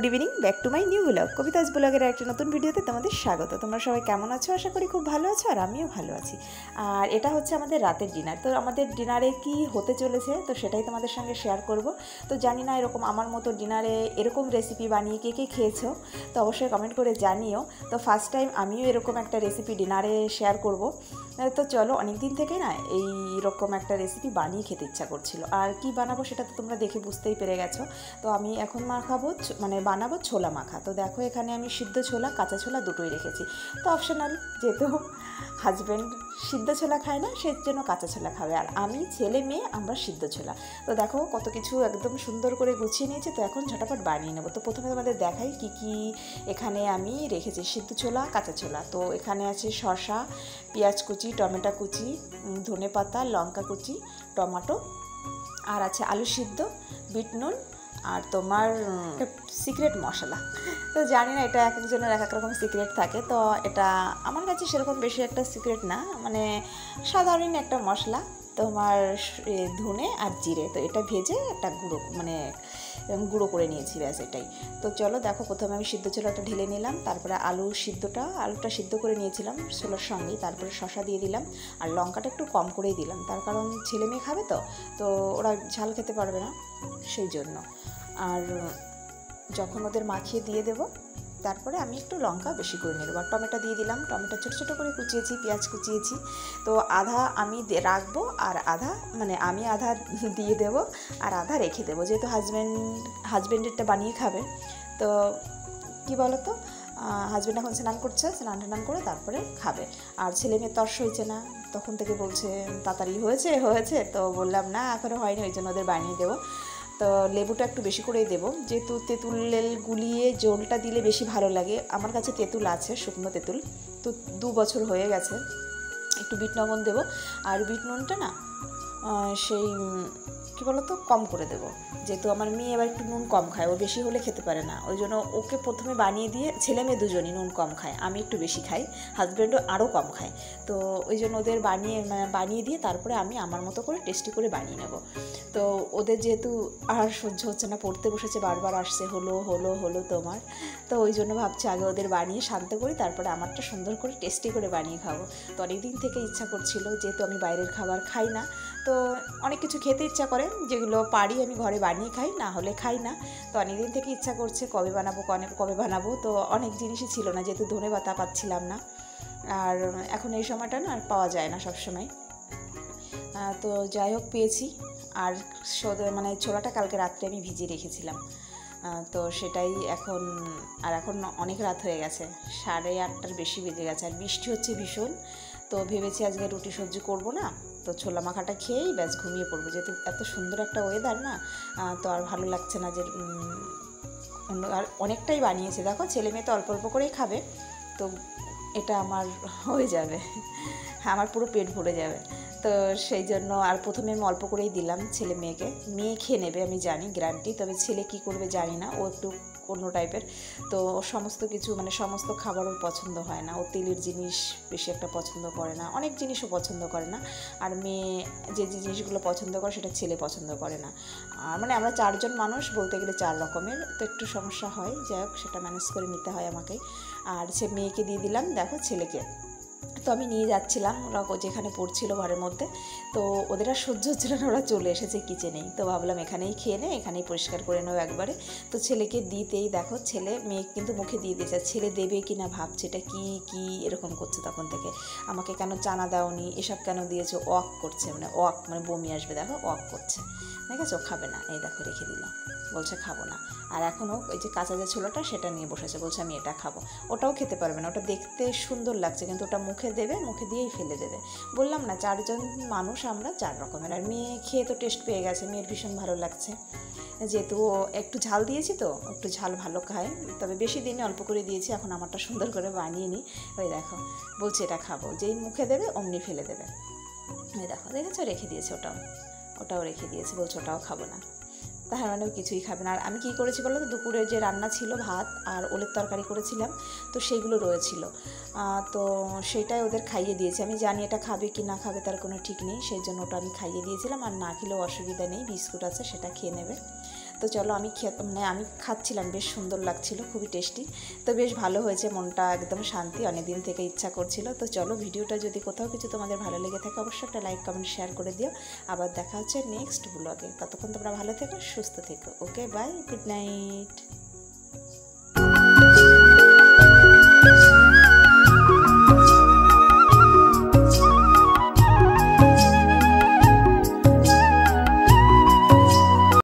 Good evening back to my new blog Kabita's ব্লগের একটা নতুন ভিডিওতে তোমাদের স্বাগত। তোমরা সবাই কেমন আছো? আশা করি খুব ভালো আছো আর আমিও ভালো আছি। আর এটা হচ্ছে আমাদের রাতের ডিনার তো আমাদের ডিনারে কি হতে চলেছে? তো সেটাই তোমাদের সঙ্গে শেয়ার করব। তো জানি না এরকম আমার মতো ডিনারে এরকম রেসিপি বানিয়ে কে কে খেয়েছো? তো অবশ্যই কমেন্ট করে জানিও। তো ফার্স্ট টাইম আমিও এরকম একটা রেসিপি ডিনারে শেয়ার করব। তো চলো অনেক দিন থেকে না এই রকম একটা রেসিপি বানিয়ে খেতে ইচ্ছা করছিল। আর কি বানাবো সেটা তো তোমরা দেখে বুঝতেই পেরে গেছো। তো আমি এখন মাখাবো ছ- মানে বানাবো ছোলা মাখা। তো দেখো এখানে আমি সিদ্ধ ছোলা, কাঁচা ছোলা দুটোই রেখেছি। তো অপশনাল যেহেতু হাজব্যান্ড সিদ্ধ ছোলা খায় না সেই জন্য কাঁচা ছোলা খাবে। আর আমি ছেলে মেয়ে, আমরা সিদ্ধ ছোলা। তো দেখো কত কিছু একদম সুন্দর করে গুছিয়ে নিয়েছে। তো এখন ঝটাপট বানিয়ে নেব। তো প্রথমে তোমাদের দেখাই কি কি এখানে আমি রেখেছি। সিদ্ধ ছোলা, কাঁচা ছোলা। তো এখানে আছে শসা, পেঁয়াজ কুচি, টমেটো কুচি ধনে পাতা লঙ্কা কুচি, টমাটো। আর আছে আলু সিদ্ধ, বিট নুন আর তোমার সিক্রেট মশলা। তো জানি না এটা এক একজনের এক এক রকম সিক্রেট থাকে, তো এটা আমার কাছে সেরকম বেশি একটা সিক্রেট না। মানে সাধারণ একটা মশলা, তোমার ধনে আর জিরে। তো এটা ভেজে একটা গুঁড়ো মানে গুঁড়ো করে নিয়েছি, ব্যাস এটাই। তো চলো দেখো, প্রথমে আমি সিদ্ধ ছোলাটা ঢেলে নিলাম, তারপরে আলু সিদ্ধটা, আলুটা সিদ্ধ করে নিয়েছিলাম ছোলার সঙ্গেই তারপরে শশা দিয়ে দিলাম, আর লঙ্কাটা একটু কম করেই দিলাম। তার কারণ ছেলে মেয়ে খাবে তো তো ওরা ঝাল খেতে পারবে না, সেই জন্য। আর যখন ওদের মাখিয়ে দিয়ে দেবো, তারপরে আমি একটু লঙ্কা বেশি করে নিয়ে দেবো আর টমেটো দিয়ে দিলাম। টমেটো ছোটো ছোটো করে কুচিয়েছি, পেঁয়াজ কুচিয়েছি। তো আধা আমি রাখব আর আধা মানে আমি আধা দিয়ে দেবো আর আধা রেখে দেবো। যেহেতু হাজব্যান্ড হাজব্যান্ডেরটা বানিয়ে খাবে, তো কি বলো তো হাজব্যান্ড এখন স্নান করছে, স্নান টান করে তারপরে খাবে। আর ছেলে মেয়ে তর্স হয়েছে না, তখন থেকে বলছে, তাড়াতাড়ি হয়েছে হয়েছে। তো বললাম, না এখনও হয়নি, ওই জন্য ওদের বানিয়ে দেবো। তো লেবুটা একটু বেশি করেই দেবো। যেহেতু তেঁতুলের গুলিয়ে জলটা দিলে বেশি ভালো লাগে। আমার কাছে তেঁতুল আছে, শুকনো তেঁতুল। তো দু বছর হয়ে গেছে। একটু বিট লবণ দেবো। আর বিট নুনটা না সেই কী বলো তো কম করে দেবো। যেহেতু আমার মেয়ে এবার একটু নুন কম খায়, ও বেশি হলে খেতে পারে না। ওই জন্য ওকে প্রথমে বানিয়ে দিয়ে ছেলে মেয়ে দুজনই নুন কম খায়। আমি একটু বেশি খাই হাজব্যান্ডও আরও কম খায়। তো ওই জন্য ওদের বানিয়ে বানিয়ে দিয়ে তারপরে আমি আমার মতো করে টেস্টি করে বানিয়ে নেব। তো ওদের যেহেতু আর সহ্য হচ্ছে না, পড়তে বসেছে, বারবার আসছে, হলো হলো হলো তোমার। তো ওই জন্য ভাবছি আগে ওদের বানিয়ে শান্ত করি, তারপরে আমারটা সুন্দর করে টেস্টি করে বানিয়ে খাব। তো অনেক দিন থেকে ইচ্ছা করছিল, যেহেতু আমি বাইরের খাবার খাই না তো অনেক কিছু খেতে ইচ্ছা করে, যেগুলো পারি আমি ঘরে বানিয়ে খাই, না হলে খাই না। তো অনেক দিন থেকে ইচ্ছা করছে কবে বানাবো, কনে, কবে বানাবো। তো অনেক জিনিসই ছিল না, যেহেতু ধনে পাতা পাচ্ছিলাম না। আর এখন এই সময়টা না আর পাওয়া যায় না সবসময়। তো যাই হোক, পেয়েছি। আর মানে ছোলাটা কালকে রাত্রে আমি ভিজিয়ে রেখেছিলাম। তো সেটাই এখন, আর এখন অনেক রাত হয়ে গেছে। সাড়ে আটটার বেশি বেজে গেছে। আর বৃষ্টি হচ্ছে ভীষণ। তো ভেবেছি আজকে রুটি সবজি করব না। তো ছোলা মাখাটা খেয়েই ব্যাস ঘুমিয়ে পড়ব। যেহেতু এত সুন্দর একটা ওয়েদার না তো আর ভালো লাগছে না যে অন্য আর অনেকটাই বানিয়েছে। দেখো, ছেলে মেয়ে তো অল্প অল্প করেই খাবে, তো এটা আমার হয়ে যাবে। হ্যাঁ আমার পুরো পেট ভরে যাবে। তো সেই জন্য আর প্রথমে আমি অল্প করেই দিলাম ছেলে মেয়েকে। মেয়ে খেয়ে নেবে, আমি জানি গ্যারান্টি তবে ছেলে কি করবে জানি না, ও একটু অন্য টাইপের তো সমস্ত কিছু মানে সমস্ত খাবারও পছন্দ হয় না। ও তেলের জিনিস বেশি একটা পছন্দ করে না। অনেক জিনিসও পছন্দ করে না। আর মেয়ে যে যে জিনিসগুলো পছন্দ করে সেটা ছেলে পছন্দ করে না। আর মানে আমরা চারজন মানুষ বলতে গেলে চার রকমের। তো একটু সমস্যা হয়। যাই হোক, সেটা ম্যানেজ করে নিতে হয় আমাকে। আর সে মেয়েকে দিয়ে দিলাম। দেখো ছেলেকে। তো আমি নিয়ে যাচ্ছিলাম ওরা যেখানে পড়ছিল ঘরের মধ্যে। তো ওদের আর সহ্য হচ্ছিল না, ওরা চলে এসেছে কিচেনেই তো ভাবলাম এখানেই খেয়ে নে, এখানেই পরিষ্কার করে নেব একবারে। তো ছেলেকে দিতেই দেখো, ছেলে মেয়ে কিন্তু মুখে দিয়ে দিয়েছে ছেলে দেবে কি না ভাবছে, এটা কী কী এরকম করছে তখন থেকে। আমাকে কেন চানা দাওনি, এসব কেন দিয়েছে? ওয়াক করছে মানে ওয়াক মানে বমি আসবে দেখো ওয়াক করছে দেখেছ খাবে না। এই দেখো, রেখে দিলাম বলছে, খাব না। আর এখনও ওই যে কাঁচা যে ছোলাটা, সেটা নিয়ে বসেছে। বলছে, আমি এটা খাব। ওটাও খেতে পারবে না। ওটা দেখতে সুন্দর লাগছে, কিন্তু ওটা মুখে দেবে, মুখে দিয়েই ফেলে দেবে। বললাম, না, চারজন মানুষ আমরা, চার রকমের। আর মেয়ে খেয়ে তো টেস্ট পেয়ে গেছে, মেয়ের ভীষণ ভালো লাগছে। যেহেতু ও একটু ঝাল দিয়েছি তো একটু ঝাল ভালো খায়। তবে বেশি দিনে অল্প করে দিয়েছি, এখন আমারটা সুন্দর করে বানিয়ে নিই। ওই দেখো, বলছে, এটা খাব। যেই মুখে দেবে, অমনি ফেলে দেবে। ওই দেখো, দেখেছ? রেখে দিয়েছে ওটাও। ওটাও রেখে দিয়েছে, বলছে ওটাও খাব না। তাহার মানে কিছুই খাবে না। আর আমি কী করেছি বলো তো দুপুরে যে রান্না ছিল ভাত আর ওলের তরকারি করেছিলাম, তো সেইগুলো রয়েছিল। তো সেটাই ওদের খাইয়ে দিয়েছি। আমি জানি এটা খাবে কি না খাবে তার কোনো ঠিক নেই, সেই জন্য ওটা আমি খাইয়ে দিয়েছিলাম। আর না খেলেও অসুবিধা নেই, বিস্কুট আছে সেটা খেয়ে নেবে। তো চলো আমি মানে আমি খাচ্ছিলাম, বেশ সুন্দর লাগছিল, খুবই টেস্টি তো বেশ ভালো হয়েছে, মনটা একদম শান্তি, অনেকদিন থেকে ইচ্ছা করছিল। তো চলো ভিডিওটা যদি কোথাও কিছু তোমাদের ভালো লেগে থাকে, অবশ্যই একটা লাইক কমেন্ট শেয়ার করে দিও। আবার দেখা হচ্ছে নেক্সট ব্লগে ততক্ষণ তোমরা ভালো থেকো, সুস্থ থেকো। Okay bye good night